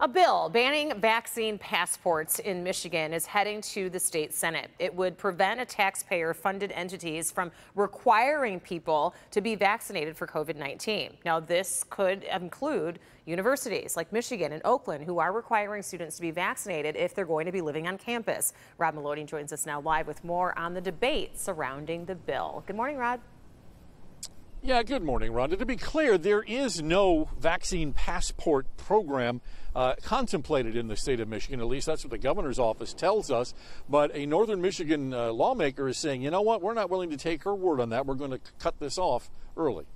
A bill banning vaccine passports in Michigan is heading to the state Senate. It would prevent a taxpayer funded entities from requiring people to be vaccinated for COVID 19. Now, this could include universities like Michigan and Oakland, who are requiring students to be vaccinated if they're going to be living on campus. Rod Meloni joins us now live with more on the debate surrounding the bill. Good morning, Rod. Yeah, good morning, Rhonda. To be clear, there is no vaccine passport program uh, contemplated in the state of Michigan. At least that's what the governor's office tells us. But a northern Michigan uh, lawmaker is saying, you know what, we're not willing to take her word on that. We're going to cut this off early.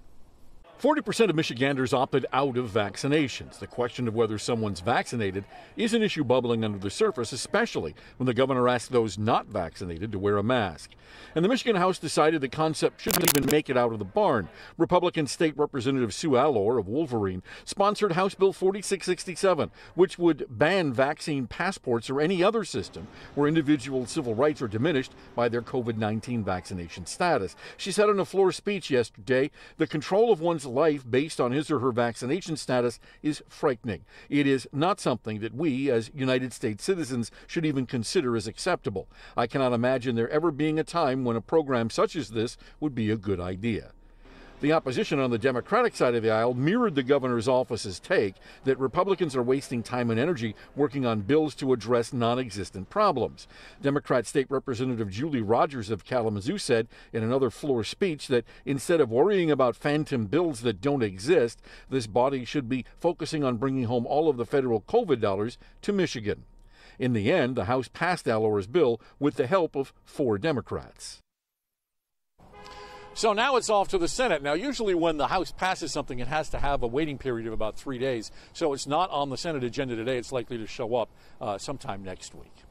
40% of Michiganders opted out of vaccinations. The question of whether someone's vaccinated is an issue bubbling under the surface, especially when the governor asked those not vaccinated to wear a mask. And the Michigan House decided the concept shouldn't even make it out of the barn. Republican State Representative Sue Allor of Wolverine sponsored House Bill 4667, which would ban vaccine passports or any other system where individual civil rights are diminished by their COVID 19 vaccination status. She said in a floor speech yesterday the control of one's life based on his or her vaccination status is frightening. It is not something that we, as United States citizens, should even consider as acceptable. I cannot imagine there ever being a time when a program such as this would be a good idea. The opposition on the Democratic side of the aisle mirrored the governor's office's take that Republicans are wasting time and energy working on bills to address non existent problems. Democrat State Representative Julie Rogers of Kalamazoo said in another floor speech that instead of worrying about phantom bills that don't exist, this body should be focusing on bringing home all of the federal COVID dollars to Michigan. In the end, the House passed Allor's bill with the help of four Democrats. So now it's off to the Senate. Now, usually when the House passes something, it has to have a waiting period of about three days. So it's not on the Senate agenda today. It's likely to show up uh, sometime next week.